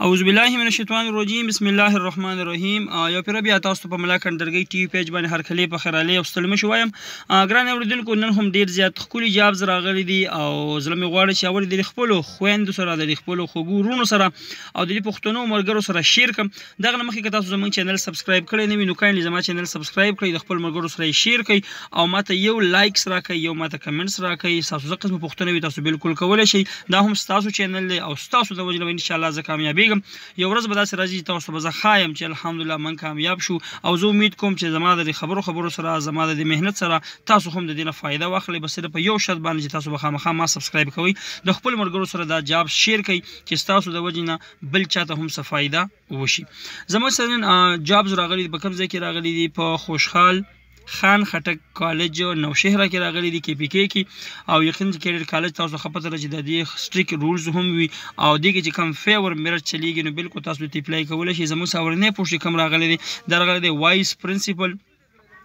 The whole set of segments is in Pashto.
اعوذ بالله من الشیطان الرجیم بسم الله الرحمن الرحیم یو پیر بیا تاسو په ملاکن درګی ټي وي پیج باندې هر کلی په خیراله او ستلم شو وایم ګران اوریدونکو نن هم ډیر زیات خولي جابز راغلي دي او زلم غواړي چې اول د خپل خويند سره د خپل خوګو رونو سره او د پښتنو مرګرو سره شیر کم دغه نه مخکې که تاسو زموږ چینل سبسکرایب کړی نه وي نو کاینډلي زما چینل سبسکرایب کړئ د خپل ملګرو سره یې شیر کړئ او ماته یو لایکس راکړئ یو ماته کمنټس راکړئ ستاسو څه قسمه پوښتنه وي تاسو بالکل کولی شئ دا هم ستاسو چینل دی او ستاسو د وجې نه به انشاءالله زه کامیابېږم یو ورځ به داسې راځي چې تاسو ته به زه ښایم چې الحمدلله موږ کامیاب شو او زه امید کوم چې زما د دې خبرو خبرو سره زما د دې محنت سره تاسو هم د دې نه فایده واخلئ بس صرف په یو شرط باندې چې تاسو به خامخا ما سبسکرایب کوئ د خپل ملګرو سره دا جاب شیر کړئ چې ستاسو د وجې نه بل چاته هم څه فائدہ وشي زموږ سره نن جابز راغلي په کوم ځای کې راغلي دي په خوشحال خان خټک کالج نوشهره کې راغلي دي کې پی کې کې او یقین چې کیډټ کالج تاسو خپته لري چې د دې سټریک رولز هم وي او دغه چې کم فیور میرټ چلیږي نو بالکل تاسو ته اپلای کولای شئ زموږ سره ورنه پوښتې کم راغلي دي درغلي دي وایس پرنسپل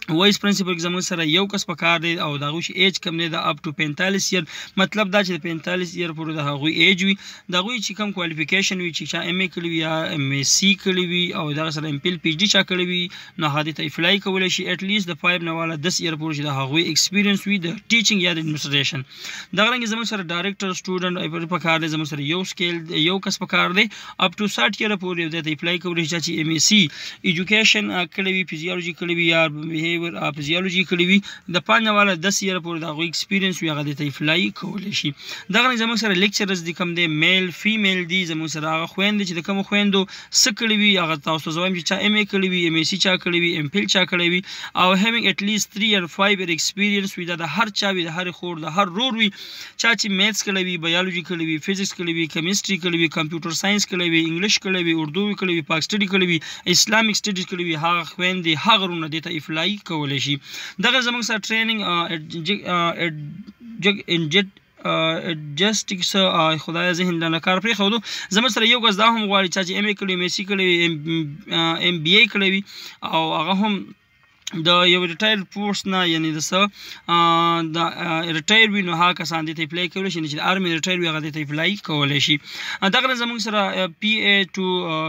وایس پرنسپل کې زموږ سره یو کس پکار دی او دا غوښ ایج کم دی د اپ ټو 45 ایر مطلب دا چې 45 ایر پورې د هغوی ایج وي دا غوی چې کم کوالیفیکیشن وي چې چا ایم ای کړی وي یا ایم ای سی کړی وي او دا سره ایم پیل پی ایچ ډی چا کړی وي نو هغه ته اپلای کولای شي اټ لیست د 5 نه والا 10 ایر پورې چې د هغوی ایکسپیرینس وي د ټیچینګ یا د اډمنسټریشن دا غرنګ زموږ سره ډایریکټر سټوډنټ پکار دی زموږ سره یو سکیل یو کس پکار دی اپ ټو 60 یره پورې د ته اپلای کولی شي چې ایم ایس سی ایجوکیشن کړی وي فزیولوژي کړی وي یا بیهیویر فزیولوژي کړی وي د پانه والا 10 یره پورې د غو ایکسپیرینس وي هغه د ته اپلای کولی شي دا غني زموږ سره لیکچرز دي کم دي میل فیمیل دي زموږ سره هغه خويند چې د کوم خويندو سکړی وي هغه تاسو ته زویم چې چا ایم ای کړی وي ایم ای سی چا کړی وي ایم پیل چا کړی وي او هیوینګ اټ لیست 3 اور 5 ایکسپیرینس وي دا د هر چا وي د هر خور د هر رور وي چا چې میتس کړی وي بایولوژي کړی وي فزیکس کړی وي کیمستري کړی وي کمپیوټر ساينس کړی وي انګلیش کړی وي اردو کړی وي پاک سټډي کړی وي اسلامیک سټډیز کړی وي هغه خويندې هغه رونه دې ته افلای کولی شي دغه زموږ سره ټریننګ انجټ جسټکس خدای ذهن له کار پرې خو زموږ سره یو غز دا هم غواړي چې ایم ای کړی مې سی کړی ایم بی ای کړی او هغه هم د یو ریټایر فورس نه یعنی د سو د ریټایر وینو ها کسان دي ته اپلای کولی شي چې ارمی ریټایر وی هغه دي ته اپلای کولی شي دا غره زموږ سره پی ای ټو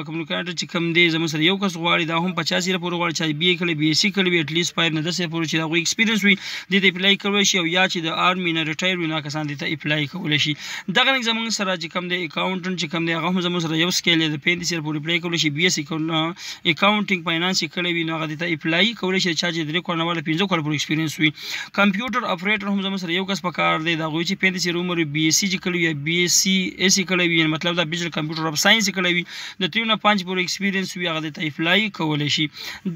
کمیونیکیټر چې کم دی زموږ سره یو کس غواړي دا هم 50 زیره پورې غواړي چې بی کړي بی سی کړي اټ لیست 5 نه د سه پورې چې دا غو ایکسپیرینس وي دي ته اپلای کولی شي او یا چې د ارمی نه ریټایر وینو کسان دي ته اپلای کولی شي دا غره زموږ سره چې کم دی اکاونټنټ چې کم دی هغه هم زموږ سره یو سکیل دی 35 زیره پورې اپلای کولی شي بی سی کړي اکاونټینګ فاینانس یې کړی وي نو هغه دې ته اپلای کولی شي چا چې درې کاله نه والا پنځه کاله پورې ایکسپیرینس وي کمپیوټر اپریټر هم زموږ سره یو کس پکار دی د هغوی چې پنځه سیر عمر بي ایس سي چې کړی یا بي ایس سي ایس یې کړی وي یعنې مطلب دا بیچلر کمپیوټر اف ساینس یې کړی وي د تریو نه پنځ پورې ایکسپیرینس وي هغه دې ته اپلای کولی شي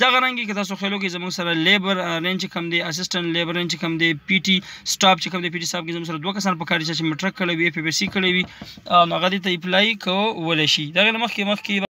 دغه رنګ که تاسو خیال وکړئ زموږ سره لیبر رینج چې کوم دی اسسټنټ لیبر رینج چې کوم دی پي ټي سټاف چې کوم دی پي ټي سټاف کې زموږ سره دوه کسان پکار دي چې مټرک کړی وي اف پي پي سي کړی وي نو هغه دې ته اپلای کولی شي دغه مخکې مخکې